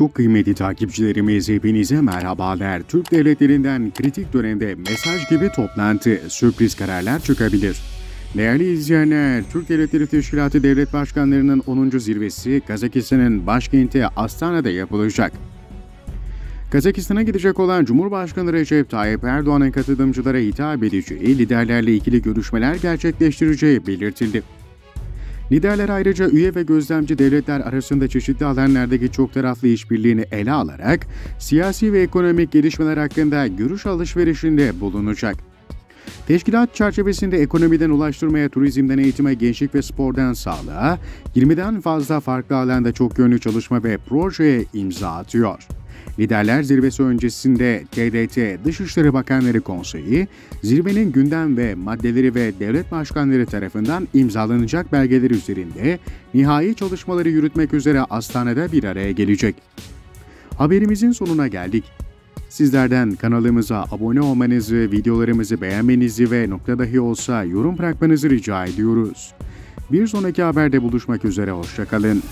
Çok kıymetli takipçilerimiz hepinize merhabalar. Türk devletlerinden kritik dönemde mesaj gibi toplantı, sürpriz kararlar çıkabilir. Değerli izleyenler, Türk Devletleri Teşkilatı Devlet Başkanlarının 10. zirvesi Kazakistan'ın başkenti Astana'da yapılacak. Kazakistan'a gidecek olan Cumhurbaşkanı Recep Tayyip Erdoğan'ın katılımcılara hitap edeceği, liderlerle ikili görüşmeler gerçekleştireceği belirtildi. Liderler ayrıca üye ve gözlemci devletler arasında çeşitli alanlardaki çok taraflı işbirliğini ele alarak siyasi ve ekonomik gelişmeler hakkında görüş alışverişinde bulunacak. Teşkilat çerçevesinde ekonomiden ulaştırmaya, turizmden eğitime, gençlik ve spordan sağlığa 20'den fazla farklı alanda çok yönlü çalışma ve projeye imza atıyor. Liderler zirvesi öncesinde TDT Dışişleri Bakanları Konseyi, zirvenin gündem ve maddeleri ve devlet başkanları tarafından imzalanacak belgeler üzerinde nihai çalışmaları yürütmek üzere Astana'da bir araya gelecek. Haberimizin sonuna geldik. Sizlerden kanalımıza abone olmanızı, videolarımızı beğenmenizi ve nokta dahi olsa yorum bırakmanızı rica ediyoruz. Bir sonraki haberde buluşmak üzere, hoşçakalın.